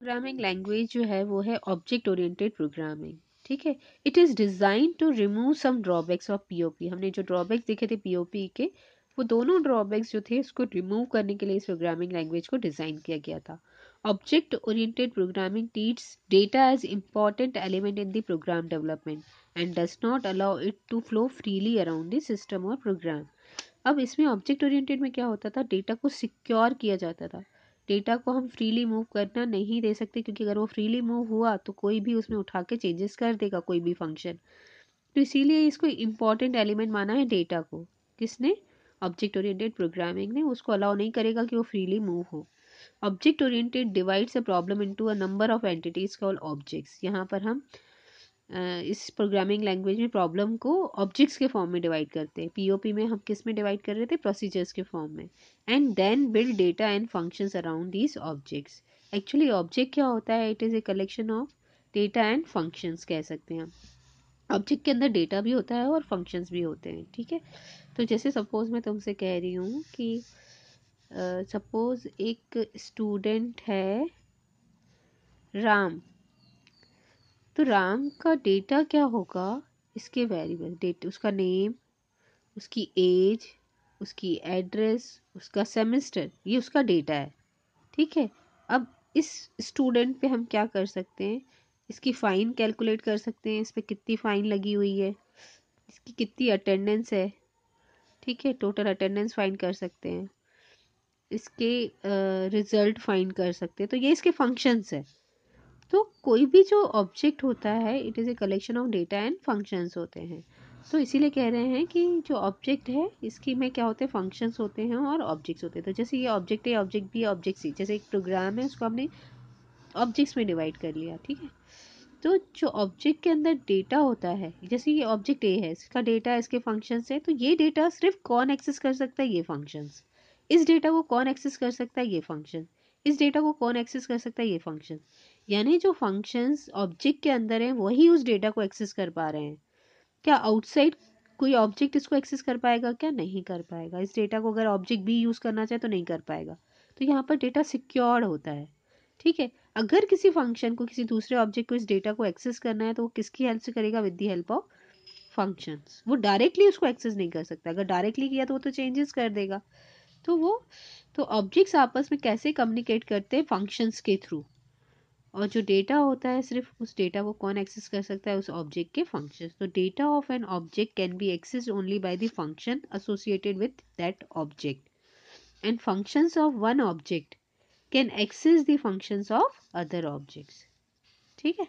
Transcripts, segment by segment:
Programming language जो है, वो है ऑब्जेक्ट ओरिएंटेड प्रोग्रामिंग ठीक है? It is design to remove some drawbacks of POP हमने जो ड्रॉबैक्स देखे थे पीओपी के, वो दोनों ड्रॉबैक्स जो थे, उसको रिमूव करने के लिए इस प्रोग्रामिंग लैंग्वेज को डिज़ाइन किया गया था। Object oriented programming treats data as important element in the program development and does not allow it to flow freely around the system और प्रोग्राम अब इसमें ऑब्जेक्ट ओरिएंटेड में क्या होता था? डेटा को सिक्योर किया जाता था। डेटा को हम फ्रीली मूव करना नहीं दे सकते, क्योंकि अगर वो फ्रीली मूव हुआ तो कोई भी उसमें उठा के चेंजेस कर देगा, कोई भी फ़ंक्शन तो इसीलिए इसको इंपॉर्टेंट एलिमेंट माना है डेटा को। किसने? ऑब्जेक्ट ओरिएंटेड प्रोग्रामिंग ने। उसको अलाउ नहीं करेगा कि वो फ्रीली मूव हो। Object oriented divides a problem into a number of entities call objects यहाँ पर हम इस प्रोग्रामिंग लैंग्वेज में प्रॉब्लम को ऑब्जेक्ट्स के फॉर्म में डिवाइड करते हैं। पीओपी में हम किसमें डिवाइड कर रहे थे? प्रोसीजर्स के फॉर्म में। And then build data and functions around these objects actually object क्या होता है? It is a collection of data and functions कह सकते हैं ऑब्जेक्ट के अंदर डेटा भी होता है और फ़ंक्शंस भी होते हैं ठीक है? तो जैसे सपोज़ मैं तुमसे कह रही हूँ कि सपोज़ uh, एक स्टूडेंट है राम तो राम का डेटा क्या होगा? इसके वेरिएबल डेट उसका नेम उसकी एज उसकी एड्रेस उसका सेमेस्टर ये उसका डेटा है। ठीक है? अब इस स्टूडेंट पे हम क्या कर सकते हैं? इसकी फ़ाइन कैलकुलेट कर सकते हैं, इस पर कितनी फ़ाइन लगी हुई है, इसकी कितनी अटेंडेंस है। ठीक है? टोटल अटेंडेंस फाइन कर सकते हैं। इसके रिज़ल्ट फाइन कर सकते हैं। तो ये इसके फ़ंक्शंस है। तो कोई भी जो ऑब्जेक्ट होता है it is a collection of data and functions होते हैं। तो इसीलिए कह रहे हैं कि जो ऑब्जेक्ट है, इसकी में क्या होते हैं फ़ंक्शंस होते हैं और ऑब्जेक्ट्स होते हैं। तो जैसे ये ऑब्जेक्ट है ऑब्जेक्ट भी ऑब्जेक्ट सी जैसे एक प्रोग्राम है, उसको हमने ऑब्जेक्ट्स में डिवाइड कर लिया, ठीक है? तो जो ऑब्जेक्ट के अंदर डेटा होता है, जैसे ये ऑब्जेक्ट ए है, इसका डेटा इसके फ़ंक्शंस है तो ये डेटा सिर्फ़ कौन एक्सेस कर सकता है? ये फ़ंक्शंस इस डेटा को कौन एक्सेस कर सकता है? ये फ़ंक्शन इस डेटा को कौन एक्सेस कर सकता है? ये फ़ंक्शन यानी जो फ़ंक्शंस ऑब्जेक्ट के अंदर हैं, वही उस डेटा को एक्सेस कर पा रहे हैं। क्या आउटसाइड कोई ऑब्जेक्ट इसको एक्सेस कर पाएगा? क्या नहीं कर पाएगा? इस डेटा को अगर ऑब्जेक्ट भी यूज़ करना चाहे तो नहीं कर पाएगा। तो यहाँ पर डेटा सिक्योर्ड होता है। ठीक है? अगर किसी फ़ंक्शन को किसी दूसरे ऑब्जेक्ट को इस डेटा को एक्सेस करना है तो वो किसकी हेल्प से करेगा? With the help of functions वो डायरेक्टली उसको एक्सेस नहीं कर सकता। अगर डायरेक्टली किया तो वो तो चेंजेस कर देगा। तो वो तो ऑब्जेक्ट्स आपस में कैसे कम्युनिकेट करते हैं फ़ंक्शंस के थ्रू और जो डेटा होता है, सिर्फ़ उस डेटा को कौन एक्सेस कर सकता है? उस ऑब्जेक्ट के फ़ंक्शंस तो data of an object can be access only by the function associated with that object and functions of one object can access the functions of other objects ठीक है?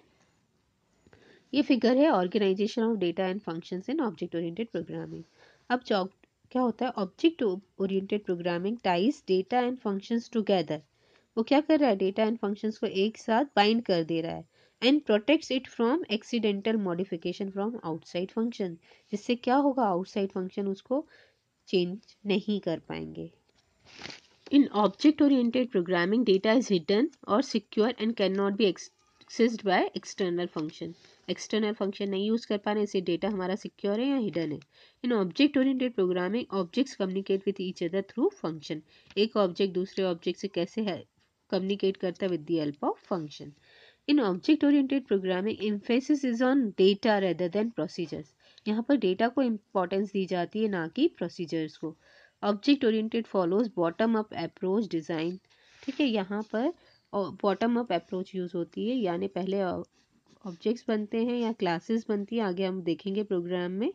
ये फिगर है organisation of data and functions in object oriented programming अब क्या होता है? Object oriented programming ties data and functions together वो क्या कर रहा है? डेटा एंड फ़ंक्शंस को एक साथ बाइंड कर दे रहा है and protects it from accidental modification from outside function जिससे क्या होगा? आउटसाइड फ़ंक्शन उसको चेंज नहीं कर पाएँगे। In object oriented programming data is hidden और secure and can not be accessed by external function external function नहीं यूज़ कर पा रहे इससे डेटा हमारा सिक्योर है या हिडन है? In object oriented programming objects communicate with each other through function एक ऑब्जेक्ट दूसरे ऑब्जेक्ट से कैसे communicate करता है with the help of function. In object oriented programming, emphasis is on data rather than procedures. यहाँ पर data को importance दी जाती है ना कि प्रोसीजर्स को. Object oriented follows bottom up approach design ठीक है यहाँ पर बॉटम अप अप्रोच यूज़ होती है, यानी पहले ऑब्जेक्ट्स बनते हैं या क्लासेस बनती है, आगे हम देखेंगे प्रोग्राम में।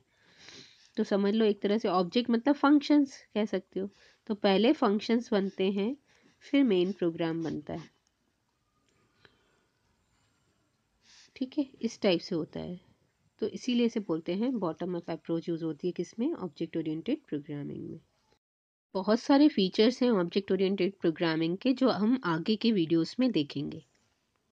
तो समझ लो एक तरह से ऑब्जेक्ट मतलब फ़ंक्शंस कह सकते हो। तो पहले फ़ंक्शंस बनते हैं, फिर मेन प्रोग्राम बनता है। ठीक है, इस टाइप से होता है। तो इसीलिए इसे बोलते हैं बॉटम अप अप्रोच यूज़ होती है किसमें? ऑब्जेक्ट ओरिएंटेड प्रोग्रामिंग में। बहुत सारे फीचर्स हैं ऑब्जेक्ट ओरिएंटेड प्रोग्रामिंग के जो हम आगे के वीडियोस में देखेंगे।